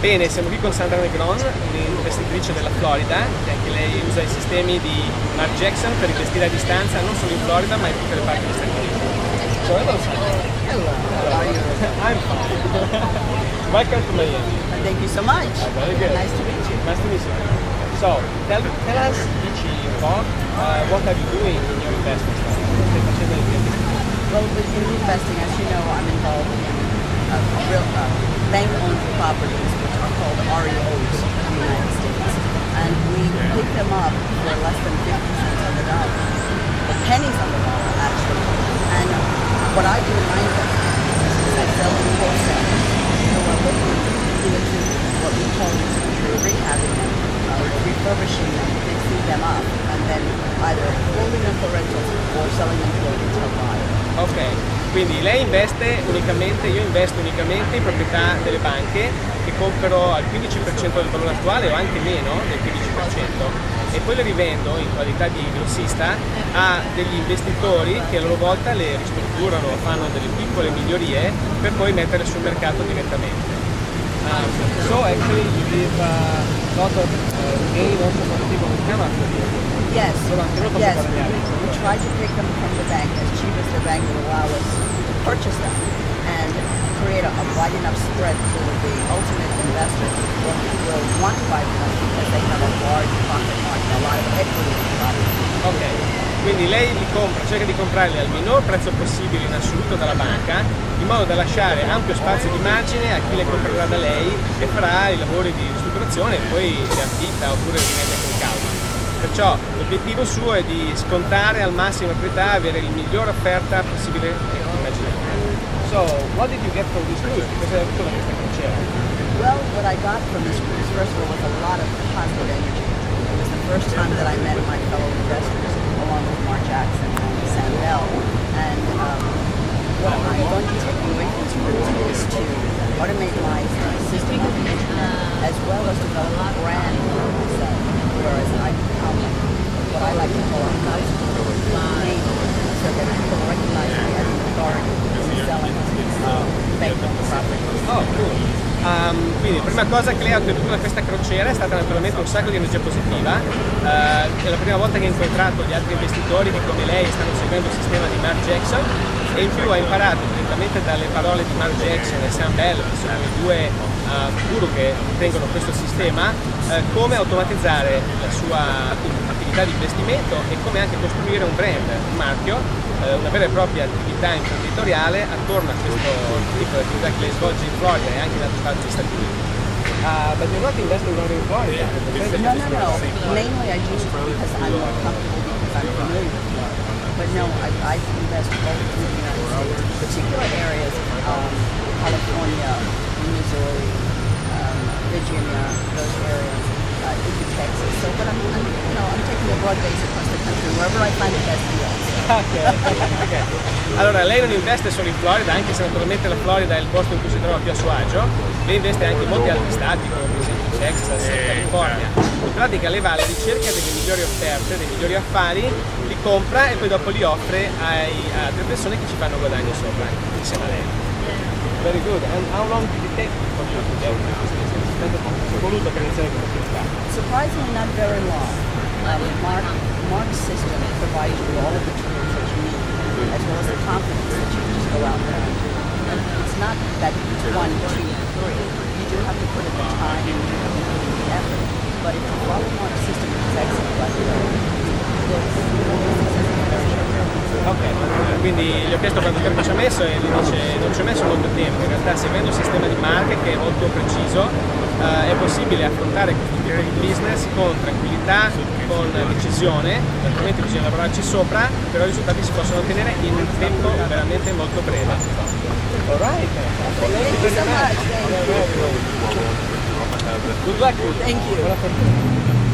Bene, siamo qui con Sandra Negron, un'investitrice della Florida, che anche lei usa i sistemi di Mark Jackson per investire a distanza non solo in Florida ma in tutte le parti degli Stati Uniti. So, hello Sandra. Hello, how are you? I'm fine. Welcome to Miami. Thank you so much. very good. Nice to meet you. Nice to meet you. So, tell, tell us, Ichi, about uh, what are you doing in your investments now? Stai facendo gli investimenti? Well, with in investing, as you know, I'm involved in real uh, bank-owned properties, which are called REOs in the United States, and we pick them up for less than 50 cents on the dollar, or pennies on the dollar, actually. And what I do in my is I sell them wholesale. So we're looking into what we call true rehabbing them, uh, refurbishing them, fixing them up, and then either holding them for rentals or selling them to a retail buyer. Ok, quindi lei investe unicamente, io investo unicamente in proprietà delle banche che comprano al 15% del valore attuale o anche meno del 15% e poi le rivendo in qualità di grossista a degli investitori che a loro volta le ristrutturano, fanno delle piccole migliorie per poi metterle sul mercato direttamente. Um, so actually you give a lot of uh, gain also for the people who come after you. Yes, yes. We try to pick them from the bank as cheap as the bank will allow us purchase them and create a, a wide enough spread that the ultimate investor will, will want to buy them because they have a large profit margin, a lot of equity in the property. Ok, quindi lei li compra, cerca di comprarli al minor prezzo possibile in assoluto dalla banca, in modo da lasciare ampio spazio di margine a chi le comprerà da lei e farà i lavori di ristrutturazione e poi li affitta oppure li vende con calma. Perciò l'obiettivo suo è di scontare al massimo la proprietà, avere il miglior offerta possibile. So, what did you get from this cruise? Hai avuto da questa crociera? Well, what I got from this cruise, first of all, was a lot of positive energy. It was the first time that I met my fellow investors, along with Mark Jackson and Sandell. And um, what I'm going to take away from this cruise is to automate my system of management, as well as develop a brand for myself. Whereas I become what I like to call a name, so that people recognize me quindi prima cosa che lei ha ottenuto da questa crociera è stata naturalmente un sacco di energia positiva. Eh, è la prima volta che ho incontrato gli altri investitori che come lei stanno seguendo il sistema di Mark Jackson e in più ha imparato direttamente dalle parole di Mark Jackson e Sam Bell, che sono i due eh, guru che tengono questo sistema, eh, come automatizzare la sua attività di investimento e come anche costruire un brand, un marchio eh, una vera e propria attività imprenditoriale attorno a questo tipo di attività che lei svolge in Florida e anche in parti degli Stati Uniti. Uh, but you're not investing only in Florida. No, no, no. Mainly I do because I'm more comfortable because I'm familiar with Florida. But no, I, I invest all over the United States, particular areas, um, California, Missouri, um, Virginia, those areas, uh, into Texas. So, but I'm, I'm, you know, I'm taking a broad base across the country, wherever I find the best deals. Ok, ok. Allora, lei non investe solo in Florida, anche se naturalmente la Florida è il posto in cui si trova più a suo agio, lei investe anche in molti altri stati, come per esempio Texas e California. In pratica lei va alla ricerca delle migliori offerte, dei migliori affari, li compra e poi dopo li offre ai, a altre persone che ci fanno guadagno sopra, insieme a lei. Very good. And how long did it take for you to get into this business? Surprisingly, not very long. Um, Mark, Mark's system provides you all of the tools that you need, as well as the confidence that you can just go out there and do. And it's not that one, two, three. Quindi gli ho chiesto quanto tempo ci ha messo e lui dice non ci ho messo molto tempo, in realtà seguendo il sistema di marche che è molto preciso eh, è possibile affrontare questo tipo di business con tranquillità, con decisione, naturalmente bisogna lavorarci sopra, però i risultati si possono ottenere in un tempo veramente molto breve. Alright, Thank you so much. Good luck. Thank you.